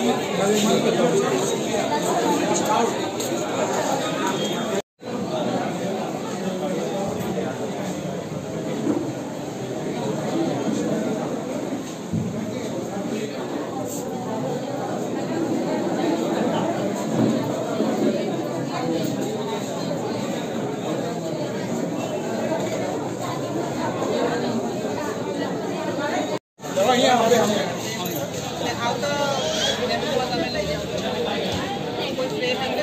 Yeah, yeah, yeah.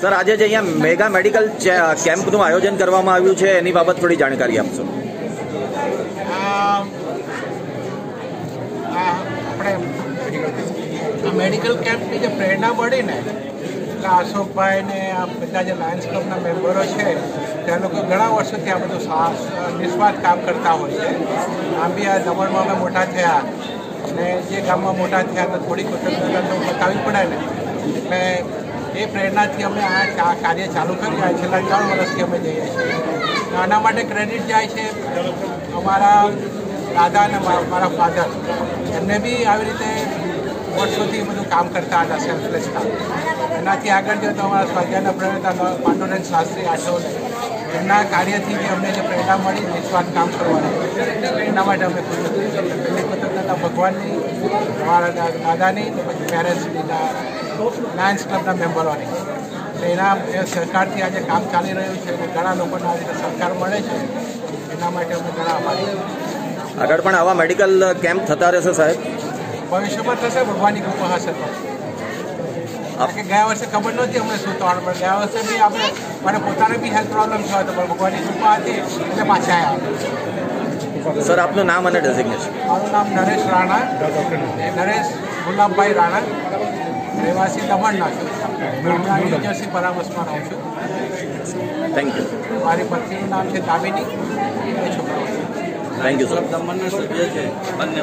Sir, આજે જે અહીંયા મેગા મેડિકલ કેમ્પનું આયોજન કરવામાં આવ્યું છે, એની બાબત થોડી જાણકારી આપશો? આપણે મેડિકલ કેમ્પની જે પ્રેરણા મળી ને, એટલે અશોકભાઈ ને આ બધા જે લાયન્સ ક્લબના મેમ્બરો છે તે લોકો ઘણા વર્ષોથી આ બધું નિસ્વાર્થ કામ કરતા હોય છે. આમ બી આ દમણમાં અમે મોટા થયા અને જે ગામમાં મોટા થયા, તો થોડીક વખત બતાવવી પડે ને. એટલે એ પ્રેરણાથી અમે આ કાર્ય ચાલુ કર્યું છેલ્લા ત્રણ વર્ષથી અમે જઈએ છીએ. આના માટે ક્રેડિટ જાય છે અમારા દાદા અને મારા ફાધર એમને બી આવી રીતે વર્ષોથી બધું કામ કરતા હતા સેલ્ફલેસ કામ. એનાથી આગળ જો તો અમારા સ્વાધ્યાયના પ્રણેતા પાંડુરંગ શાસ્ત્રી આઠવલે એમના કાર્યથી જે અમને જે પ્રેરણા મળી, નિસ્વાર્થ કામ કરવાની. એના માટે અમે ખુશ પહેલી કૃતજ્ઞતા ભગવાનની અમારા દાદાની પછી પેરેન્ટ્સની લાયન્સ ક્લબના મેમ્બરોની. એટલે એના એ સરકારથી આજે કામ ચાલી રહ્યું છે અને ઘણા લોકોને આ રીતે સહકાર મળે છે. એના માટે અમે ઘણા આભારી આગળ પણ આવા મેડિકલ કેમ્પ થતા રહેશે સાહેબ? ભવિષ્યમાં થશે ભગવાનની કૃપા હશે કારણ કે ગયા વર્ષે ખબર નહોતી અમને શું થવાનું પણ ગયા વર્ષે બી આપણે મને પોતાને બી હેલ્થ પ્રોબ્લેમ થયો હતો પણ ભગવાનની કૃપા હતી એટલે પાછા આવ્યા. સર આપનું નામ અને ડેઝિગ્નેશન મારું નામ નરેશ રાણા નરેશ ગુલાબભાઈ રાણા. રહેવાસી દમણના છું હમણાં ન્યૂ જર્સી પરામર્શમાં રહું છું થેન્ક યુ મારી પત્નીનું નામ છે દામિની બે છોકરાઓ છે થેન્ક યુ સર ક્લબ દમણના સભ્ય છે બંને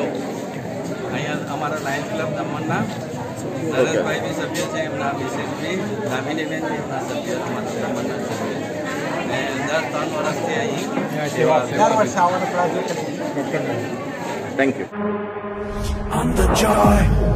અહીંયા અમારા લાયન્સ ક્લબ દમણના નરેશભાઈ બી સભ્ય છે એમના મિસેસ બી દામિનીબેન બી એમના સભ્ય અમારા દમણના સભ્ય છે અને દર ત્રણ વર્ષથી અહીં સેવા દર વર્ષે આવવાનો પ્રયત્ન કરીએ thank you I'm the joy.